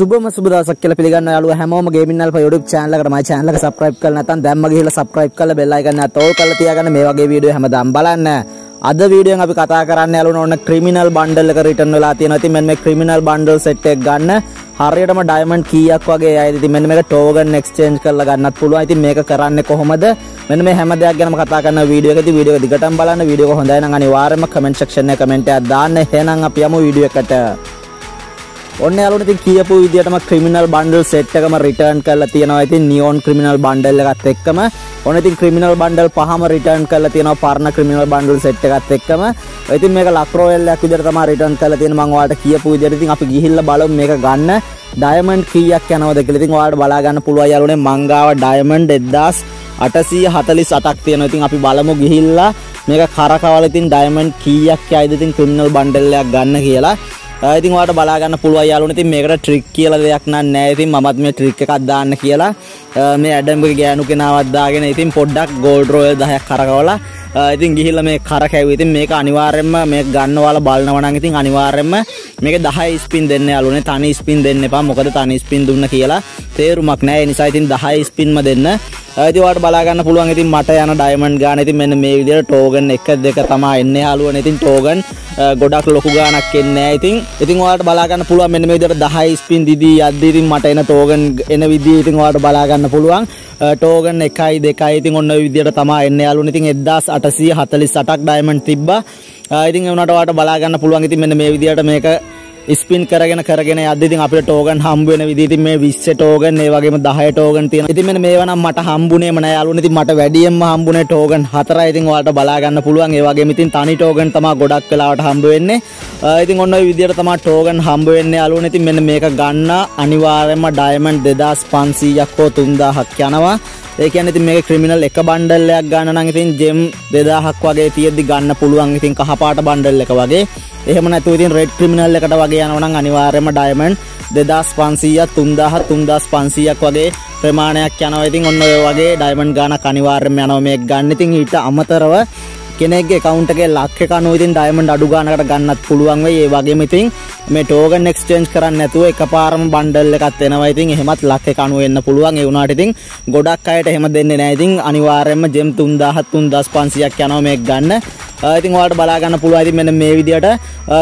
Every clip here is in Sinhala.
සුබම සුබ දවසක් කියලා පිළිගන්න යාළුවා හැමෝම ගේමින් අල්ෆා YouTube channel එකට මගේ channel එක subscribe කරලා නැත්නම් දැම්ම ගිහිල්ලා subscribe කරලා bell icon එක තෝල් කරලා තියාගන්න මේ වගේ වීඩියෝ හැමදාම බලන්න. අද වීඩියෝෙන් අපි කතා කරන්න යාළුවනේ ඔන්න criminal bundle එක return වෙලා තියෙනවා. ඉතින් මෙන්න මේ criminal bundle set එක ගන්න හරියටම diamond කීයක් වගේ ආයෙත් ඉතින් මෙන්න මේක token exchange කරලා ගන්නත් පුළුවන්. ඉතින් මේක කරන්නේ කොහොමද? මෙන්න මේ හැම දෙයක් ගැනම කතා කරන වීඩියෝ එකදී වීඩියෝ එක දිගටම බලන්න. වීඩියෝ එක හොඳයි නම් අනිවාර්යයෙන්ම comment section එකේ comment එකක් දාන්න. එහෙනම් අපි යමු වීඩියෝ එකට. ඔන්න යාළුවනේ ඉතින් කියපු විදිහටම ක්‍රිමිනල් බන්ඩල් සෙට් එකම රිටර්න් කරලා තියෙනවා. ඉතින් නියෝන් ක්‍රිමිනල් බන්ඩල් එකත් එක්කම ඔන්න ඉතින් ක්‍රිමිනල් බන්ඩල් පහම රිටර්න් කරලා තියෙනවා පරණ ක්‍රිමිනල් බන්ඩල් සෙට් එකත් එක්කම. ඉතින් මේක ලක් රොයල් එකක් විදිහට තමයි රිටර්න් කරලා තියෙන්නේ. මම ඔයාලට කියපු විදිහට ඉතින් අපි ගිහිල්ලා බලමු මේක ගන්න ඩයමන්ඩ් කීයක් යනවද කියලා. ඉතින් ඔයාලට බලා ගන්න පුළුවන් යාළුවනේ මං ගාව ඩයමන්ඩ් 1848ක් තියෙනවා. ඉතින් අපි බලමු ගිහිල්ලා මේක කරකවල ඉතින් ඩයමන්ඩ් කීයක් යයිද ඉතින් ක්‍රිමිනල් බන්ඩල් එකක් ගන්න කියලා. ඉතින් ඔයාලට බලා ගන්න පුළුවන් යාළුවනේ ඉතින් මේකට ට්‍රික් කියලා දෙයක් නෑ ඉතින් මමත් මේ ට්‍රික් එකක් දාන්න කියලා මේ ඇඩම්ගේ ගෑනු කෙනාවත් දාගෙන ඉතින් පොඩ්ඩක් ගෝල්ඩ් රොයල් 10ක් කරකවලා ඉතින් ගිහිල්ලා මේ කර කැවුවේ. ඉතින් මේක අනිවාර්යයෙන්ම මේක ගන්න ඔයාලා බලනවා නම් ඉතින් අනිවාර්යයෙන්ම මේක 10 ස්පින් දෙන්න යාළුවනේ තනි ස්පින් දෙන්න එපා. මොකද තනි ස්පින් දුන්න කියලා තේරුමක් නෑ ඒ නිසා ඉතින් 10 ස්පින්ම දෙන්න. ඉතින් ඔයාලට බලා ගන්න පුළුවන් ඉතින් මට යන ඩයමන්ඩ් ගාන. ඉතින් මෙන්න මේ විදිහට ටෝගන් 1 2 තමයි එන්නේ යාළුවනේ. ඉතින් ටෝගන් ගොඩක් ලොකු ගානක් එන්නේ නෑ ඉතින් ඉතින් ඔයාලට බලා ගන්න පුළුවන් මෙන්න මේ විදිහට 10 ස්පින් දිදී යද්දී ඉතින් මට එන ටෝගන් එන විදිහ ඉතින් ඔයාලට බලා ගන්න පුළුවන් ටෝගන් 1යි 2යි ඉතින් ඔන්න ඔය විදිහට තමයි එන්නේ යාළුවනේ. ඉතින් 1848ක් ඩයමන්ඩ් තිබ්බා. ඉතින් ඒ වුණාට ඔයාලට බලා ගන්න පුළුවන්. ඉතින් මෙන්න මේ විදිහට මේක ස්පින් කරගෙන කරගෙන යද්දි ඉතින් අපිට ටෝගන් හම්බ වෙන විදිහ ඉතින් මේ 20 ටෝගන් ඒ වගේම 10 ටෝගන් තියෙනවා. ඉතින් මෙන්න මේවා නම් මට හම්බුනේම නෑ යාළුවනේ. ඉතින් මට වැඩියෙන්ම හම්බුනේ ටෝගන් 4යි. ඉතින් ඔයාලට බලා ගන්න පුළුවන්. ඒ වගේම ඉතින් තනි ටෝගන් තමයි ගොඩක් වෙලාවට හම්බ වෙන්නේ. ඉතින් ඔන්න ඔය විදිහට තමයි ටෝගන් හම්බ වෙන්නේ යාළුවනේ. ඉතින් මෙන්න මේක ගන්න අනිවාර්යයෙන්ම ඩයමන්ඩ් 2500ක් හෝ 3000ක් යනවා. ඒ කියන්නේ ඉතින් මේක ක්‍රිමිනල් එක බණ්ඩල් එකක් ගන්න නම් ඉතින් ජෙම් 2000ක් වගේ තියෙද්දි ගන්න පුළුවන් ඉතින් කහපාට බණ්ඩල් එක වගේ. එහෙම නැතුව ඉතින් රෙඩ් ක්‍රිමිනල් එකට වගේ යනවා නම් අනිවාර්යයෙන්ම ඩයමන්ඩ් 2500ක් 3000 3500ක් වගේ ප්‍රමාණයක් යනවා. ඉතින් ඔන්න ඔය වගේ ඩයමන්ඩ් ගානක් අනිවාර්යයෙන්ම යනවා මේක ගන්න. ඉතින් ඊට අමතරව කෙනෙක්ගේ account එකේ ලක් එක අනුව ඉතින් ඩයමන්ඩ් අඩු ගානකට ගන්නත් පුළුවන් වෙයි. ඒ වගේම ඉතින් මේ token exchange කරන්නේ නැතුව එකපාරම බණ්ඩල් එකක් එනවා. ඉතින් එහෙමත් ලක් එක අනුව එන්න පුළුවන්. ඒ වුණාට ඉතින් ගොඩක් අයට එහෙම දෙන්නේ නැහැ. ඉතින් අනිවාර්යයෙන්ම ජෙම් 3000 3500ක් යනවා මේක ගන්න. ඉතින් ඔයාලට බලා ගන්න පුළුවන්. ඉතින් මෙන්න මේ විදියට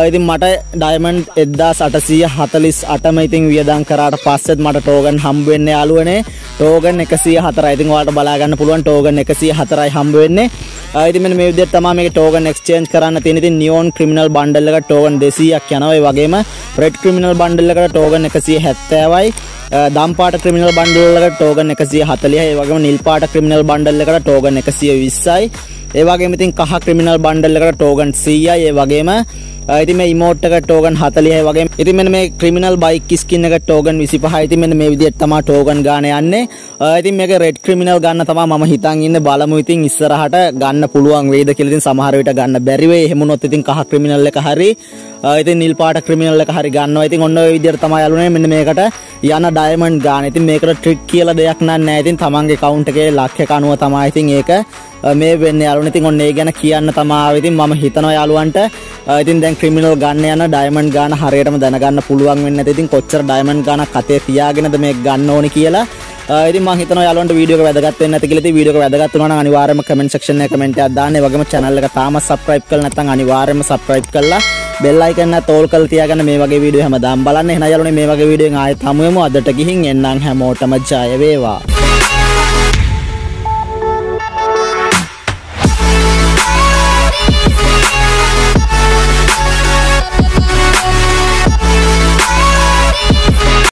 ඉතින් මට ඩයමන්ඩ් 1848ම ඉතින් වියදම් කරාට පස්සෙත් මට ටෝකන් හම්බ වෙන්නේ යාළුවනේ. ටෝකන් 104යි ඉතින් ඔයාලට බලා ගන්න පුළුවන් ටෝකන් 104යි හම්බ වෙන්නේ. ඉතින් මෙන්න මේ විදියට තමයි මේක ටෝකන් එක්ස්චේන්ජ් කරන්න තියෙන ඉතින් නියෝන් ක්‍රිමිනල් බණ්ඩල් එක ටෝකන් 200ක් යනවා. ඒ වගේම රෙඩ් ක්‍රිමිනල් බණ්ඩල් එකට ටෝකන් 170යි දම්පාට ක්‍රිමිනල් බණ්ඩල් එකට ටෝකන් 140යි ඒ වගේම නිල් පාට ක්‍රිමිනල් බණ්ඩල් එකට ටෝකන් 120යි ඒ වගේම ඉතින් කහ ක්‍රිමිනල් බණ්ඩල් එකට ටෝකන් 100යි ඒ වගේම ඉතින් මේ ඉමෝට් එක ටෝකන් 40යි වගේ ඉතින් මෙන්න මේ ක්‍රිමිනල් බයික් ස්කින් එක ටෝකන් 25යි ඉතින් මෙන්න මේ විදිහට තමයි ටෝකන් ගාන යන්නේ. ඉතින් මේක රෙඩ් ක්‍රිමිනල් ගන්න තමයි මම හිතන් ඉන්නේ. බලමු ඉතින් ඉස්සරහට ගන්න පුළුවන් වේද කියලා ඉතින් සමහර විට ගන්න බැරි වෙයි. එහෙම වුණොත් ඉතින් කහ ක්‍රිමිනල් එක හරි ඉතින් නිල් පාට ක්‍රිමිනල් එක හරි ගන්නවා. ඉතින් ඔන්න ඔය විදිහට තමයි යාළුවනේ මෙන්න මේකට යන ඩයමන්ඩ් ගාන. ඉතින් මේකට ට්‍රික් කියලා දෙයක් නෑ ඉතින් තමන්ගේ account එකේ ලක් එක අනුව තමයි ඉතින් ඒක මේ වෙන්නේ යාළුවනේ. ඉතින් ඔන්න ඒ ගැන කියන්න තමයි ඉතින් මම හිතනවා යාළුවන්ට ඉතින් දැන් ක්‍රිමිනල් ගන්න යන ඩයමන්ඩ් ගාන හරියටම දැනගන්න පුළුවන් වෙන්නේ නැති. ඉතින් කොච්චර ඩයමන්ඩ් ගානක් අතේ තියාගෙනද මේක ගන්න ඕනේ කියලා. ඉතින් මම හිතනවා යාළුවන්ට වීඩියෝ එක වැදගත් වෙන්නේ නැති කියලා. ඉතින් වීඩියෝ එක වැදගත් වුණා නම් අනිවාර්යයෙන්ම කමෙන්ට් සෙක්ෂන් එකේ කමෙන්ට් එකක් දාන්න. ඒ වගේම channel එක තාමත් subscribe කරලා නැත්නම් අනිවාර්යයෙන්ම subscribe කරලා බෙල් අයිකන් එක තෝල් කරලා තියාගන්න. මේ වගේ වීඩියෝ හැමදාම බලන්න. එහෙනම් යාළුවනේ මේ වගේ වීඩියෝ එකෙන් ආයෙත් හමු වෙමු. අදට ගිහින් එන්නම්. හැමෝටම ජය වේවා.